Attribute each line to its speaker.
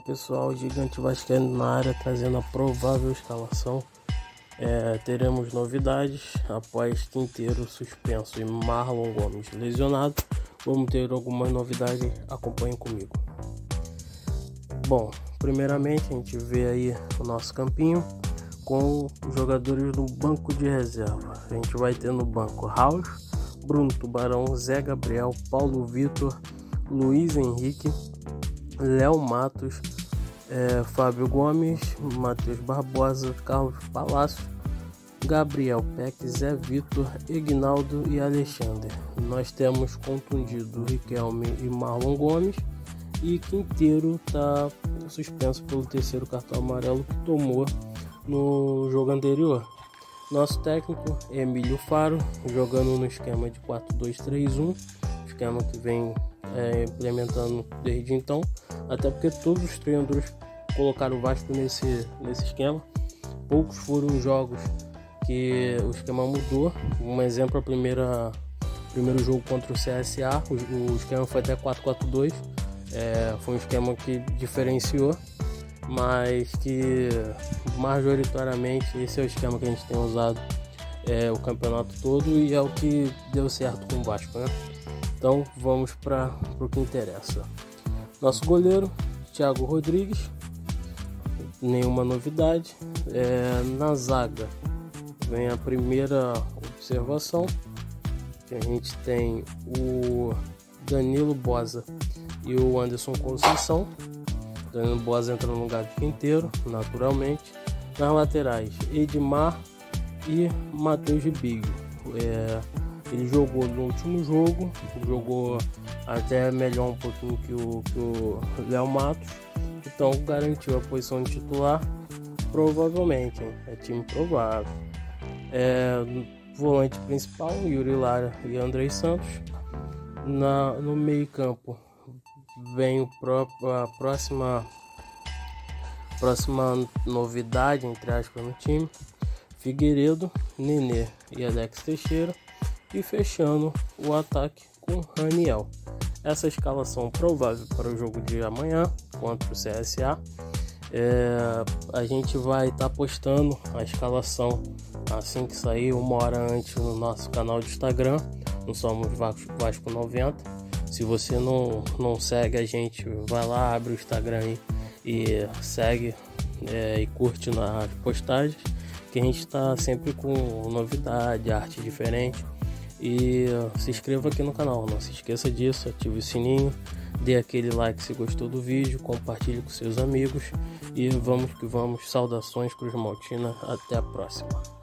Speaker 1: pessoal, Gigante Vascaíno na área trazendo a provável escalação. É, teremos novidades após Quinteiro suspenso e Marlon Gomes lesionado. Vamos ter algumas novidades, acompanhem comigo. Bom, primeiramente a gente vê aí o nosso campinho com os jogadores do banco de reserva. A gente vai ter no banco Raul, Bruno Tubarão, Zé Gabriel, Paulo Vitor, Luiz Henrique, Léo Matos, é, Fábio Gomes, Matheus Barbosa, Carlos Palácio, Gabriel Peck, Zé Vitor, Ignaldo e Alexander. Nós temos contundido Riquelme e Marlon Gomes e Quinteiro está suspenso pelo terceiro cartão amarelo que tomou no jogo anterior. Nosso técnico Emílio Faro, jogando no esquema de 4-2-3-1, esquema que vem é, implementando desde então, até porque todos os treinadores colocaram o Vasco nesse, nesse esquema. Poucos foram os jogos que o esquema mudou. Um exemplo, a primeira primeiro jogo contra o CSA, o, o esquema foi até 4-4-2. É, foi um esquema que diferenciou, mas que majoritariamente esse é o esquema que a gente tem usado é, o campeonato todo e é o que deu certo com o Vasco, né? Então vamos para o que interessa. Nosso goleiro, Thiago Rodrigues, nenhuma novidade. É, na zaga vem a primeira observação. Que a gente tem o Danilo Bosa e o Anderson Conceição. Danilo Bosa entra no lugar de Quinteiro, naturalmente. Nas laterais, Edmar e Matheus Ribeiro. É, ele jogou no último jogo, jogou até melhor um pouquinho que o, que o Léo Matos, então garantiu a posição de titular, provavelmente, hein? é time provável. É, volante principal, Yuri Lara e Andrei Santos. Na, no meio campo vem o próprio, a próxima, próxima novidade, entre aspas, no time. Figueiredo, Nenê e Alex Teixeira e fechando o ataque com Raniel. Essa escalação provável para o jogo de amanhã contra o CSA. É, a gente vai estar tá postando a escalação assim que sair, uma hora antes no nosso canal de Instagram, no Somos Vasco 90. Se você não, não segue a gente, vai lá, abre o Instagram aí e segue é, e curte nas postagens, que a gente está sempre com novidade, arte diferente. E se inscreva aqui no canal, não se esqueça disso, ative o sininho, dê aquele like se gostou do vídeo, compartilhe com seus amigos e vamos que vamos. Saudações Cruz Maltina, até a próxima.